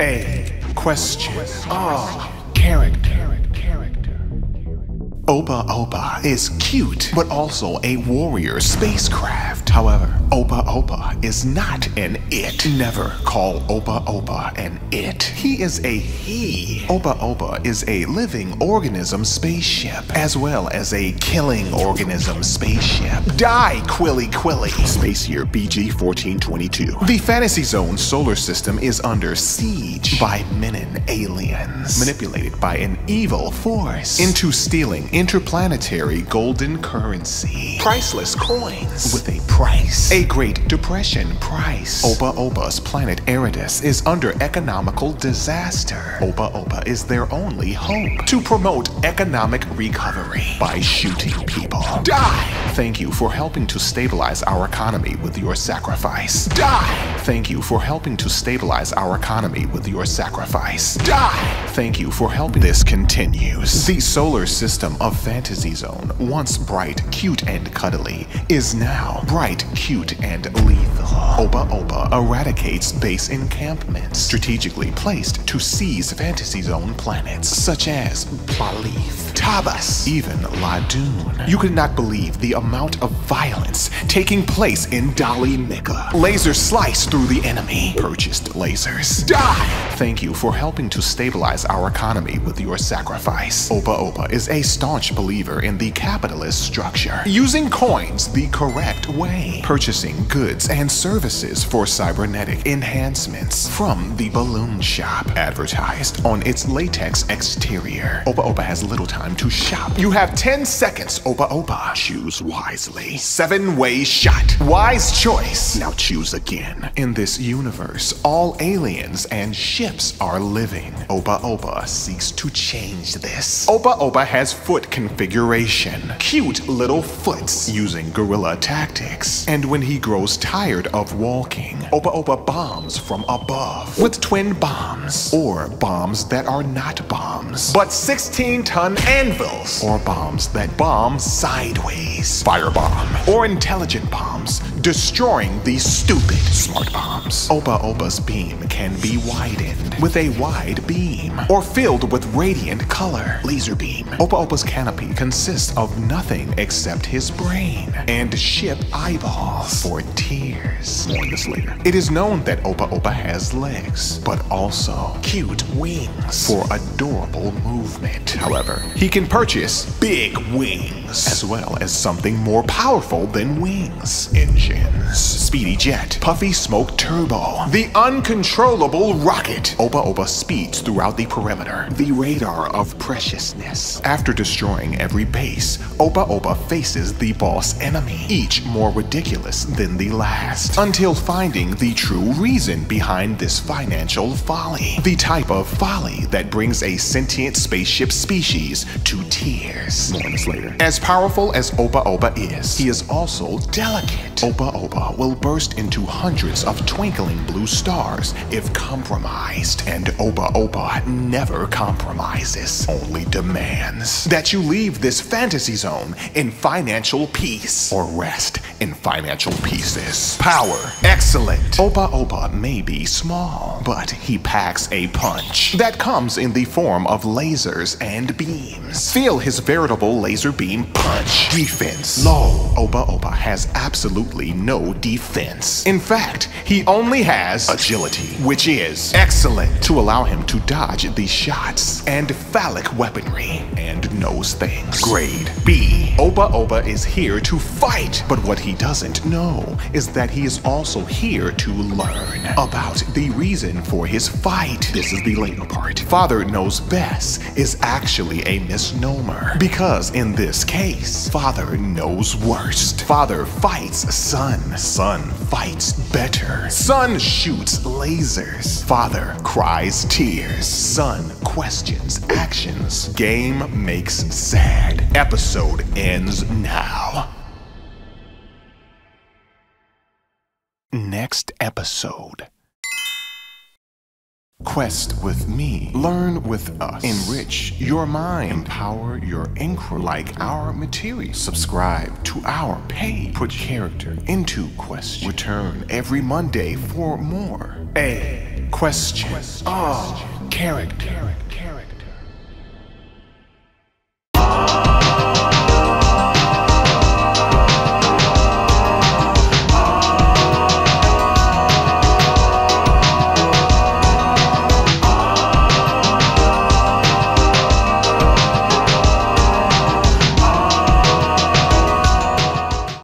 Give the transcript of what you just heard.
A question of character. Opa Opa is cute, but also a warrior spacecraft. However, Opa Opa is not an it. Never call Opa Opa an it. He is a he. Opa Opa is a living organism spaceship, as well as a killing organism spaceship. Die, Quilly Quilly. Space year BG 1422. The Fantasy Zone solar system is under siege by Menon aliens, manipulated by an evil force into stealing interplanetary golden currency. Priceless coins with a price. A Great Depression price. Opa Opa's planet Eridus is under economical disaster. Opa Opa is their only hope to promote economic recovery by shooting people. Die! Thank you for helping to stabilize our economy with your sacrifice. Die! Thank you for helping to stabilize our economy with your sacrifice. Die! Thank you for helping this continues. The solar system of Fantasy Zone, once bright, cute, and cuddly, is now bright, cute, and lethal. Opa Opa eradicates base encampments strategically placed to seize Fantasy Zone planets, such as Plaleaf, Tabas, even Ladun. You could not believe the amount of violence taking place in Dali Mika. Laser slice through the enemy. Purchased lasers. Die! Thank you for helping to stabilize our economy with your sacrifice. Opa Opa is a staunch believer in the capitalist structure, using coins the correct way, purchasing goods and services for cybernetic enhancements from the balloon shop, advertised on its latex exterior. Opa Opa has little time to shop. You have 10 seconds, Opa Opa. Choose wisely. Seven way shot. Wise choice. Now choose again. In this universe, all aliens and ships are living. Opa Opa seeks to change this. Opa Opa has foot configuration. Cute little foots using guerrilla tactics. And when he grows tired of walking, Opa Opa bombs from above with twin bombs. Or bombs that are not bombs, but 16 ton anvils. Or bombs that bomb sideways. Firebomb. Or intelligent bombs, destroying the stupid smart bombs. Opa Opa's beam can be widened with a wide beam or filled with radiant color. Laser beam. Opa Opa's canopy consists of nothing except his brain and ship eyeballs for tears. More on this later. It is known that Opa Opa has legs, but also cute wings for adorable movement. However, he can purchase big wings as well as something more powerful than wings. Engines. Speedy jet. Puffy smoke turbo. The uncontrollable rocket. Opa Opa speeds throughout the perimeter. The radar of preciousness. After destroying every base, Opa Opa faces the boss enemy, each more ridiculous than the last, until finding the true reason behind this financial folly. The type of folly that brings a sentient spaceship species to tears. On later. As powerful as Opa Opa is, he is also delicate. Opa Opa will burst into hundreds of twinkling blue stars if compromised, and Opa Opa never compromises, only demands that you leave this fantasy zone in financial peace or rest in financial pieces. Power, excellent. Opa Opa may be small, but he packs a punch that comes in the form of lasers and beams. Feel his veritable laser beam punch. Defense low. Opa Opa has absolutely no defense. In fact, he only has agility, which is excellent to allow him to dodge the shots and phallic weaponry and knows things. Grade B. Opa Opa is here to fight, but what he doesn't know is that he is also here to learn about the reason for his fight. This is the later part. Father knows best is actually a misnomer because in this case, father knows worst. Father fights son. Son fights better. Son shoots lasers. Father cries tears. Son questions actions. Game makes sad. Episode ends now. Next episode. Quest with me. Learn with us. Enrich your mind. Empower your inquiry like our material. Subscribe to our page. Put character into question. Return every Monday for more. A Question. Oh, character.